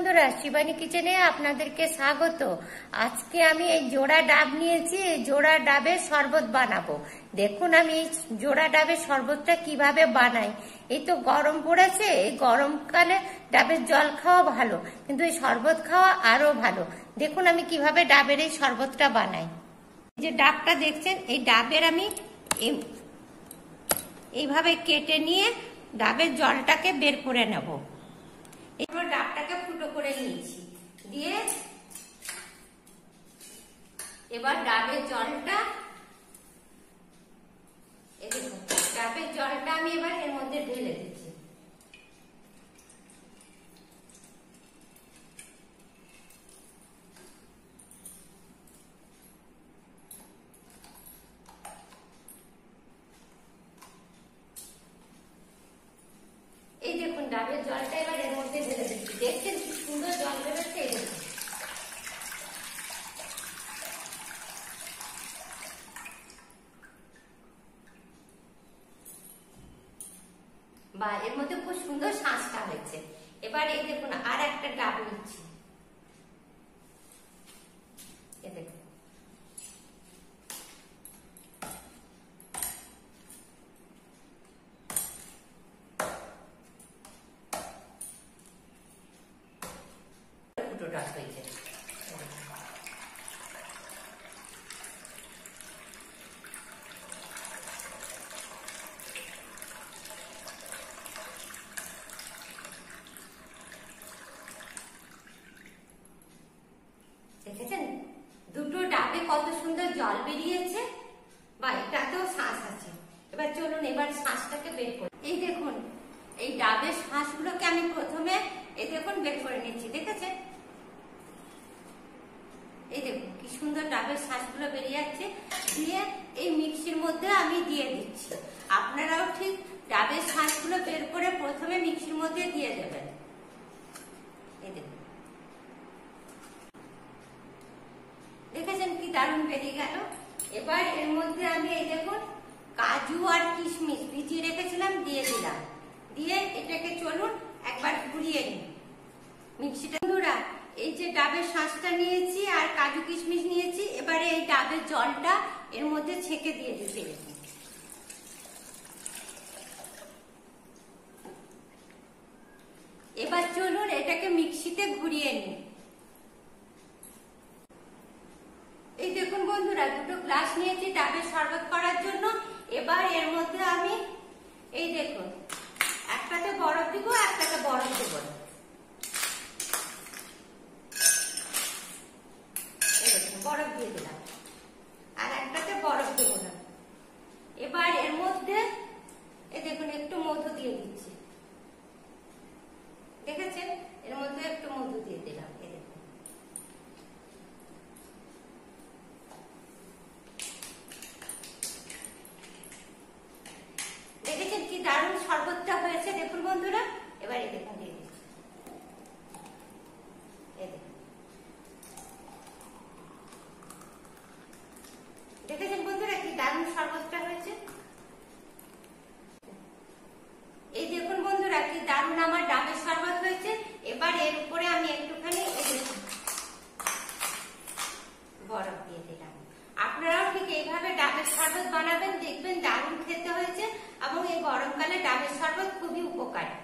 বন্ধুরা, শিবানী কিচেনে আপনাদেরকে স্বাগত। আজকে আমি এই জোড়া ডাব নিয়েছি, এই জোড়া ডাবের শরবত বানাবো। দেখুন আমি জোড়া ডাবের শরবতটা কীভাবে বানাই। এই তো গরম পড়েছে, এই গরমকালে ডাবের জল খাওয়া ভালো, কিন্তু এই শরবত খাওয়া আরও ভালো। দেখুন আমি কীভাবে ডাবের এই শরবতটা বানাই। এই যে ডাবটা দেখছেন, এই ডাবের আমি এই- এইভাবে কেটে নিয়ে ডাবের জলটাকে বের করে নেব। এবার ডাবটাকে ফুটো করে নিয়েছি। দিয়ে এবার ডাবের জলটা ডাবের জলটা আমি এবার এর মধ্যে ঢেলে দিচ্ছি। এই দেখুন, ডাবের জলটা এবার এর মধ্যে ঢেলে দিচ্ছি দেখছেন কি সুন্দর জল বেরোচ্ছে এই দেখুন বা এর মধ্যে খুব সুন্দর শ্বাসটা হয়েছে। এবার এই দেখুন, আর একটা ডাব নিচ্ছি। হয়েছে দেখেছেন দুটো ডাবে কত সুন্দর জল বেরিয়েছে। বা এটাতেও শ্বাস আছে। এবার চলুন এবার শ্বাসটাকে বের করি। এই দেখুন, এই ডাবের শ্বাসগুলোকে আমি প্রথমে এই দেখুন বের করে নিচ্ছি দেখেছেন এই দেখুন, কি সুন্দর ডাবের শ্বাসগুলো বেরিয়ে যাচ্ছে। দিয়ে এই মিক্সির মধ্যে আমি দিয়ে দিচ্ছি। আপনারাও ঠিক ডাবের শ্বাসগুলো বের করে প্রথমে মিক্সির মধ্যে দিয়ে দেবেন এই দেখুন দেখেছেন বেরিয়ে গেল। এবার এর মধ্যে আমি এই দেখুন, কাজু আর কিশমিশ ভিজিয়ে রেখেছিলাম, দিয়ে দিলাম। দিয়ে এটাকে চলুন একবার ঘুরিয়ে নিই। মিক্সিটা বন্ধুরা, এই যে ডাবের শাঁসটা নিয়েছি আর কাজু কিশমিশ নিয়েছি, এবারে এই ডাবের জলটা এর মধ্যে ছেঁকে দিয়ে দিতে। এবার চলুন এটাকে মিক্সিতে ঘুরিয়ে নিই এই দেখুন বন্ধুরা দুটো গ্লাস নিয়েছি ডাবের শরবত করার জন্য এবার এর মধ্যে আমি, এই দেখুন, একটাতে বরফ দিব, একটাতে বরফ দেবো। শরবতটা হয়েছে? এই দেখুন বন্ধুরা, কি দারুণ আমার ডাবের শরবত হয়েছে। এবার এর উপরে আমি একটুখানি বরফ দিয়ে দিলাম। আপনারাও ঠিক এইভাবে ডাবের শরবত বানাবেন, দেখবেন দারুণ খেতে হয়েছে এবং এই গরমকালে ডাবের শরবত খুবই উপকারী।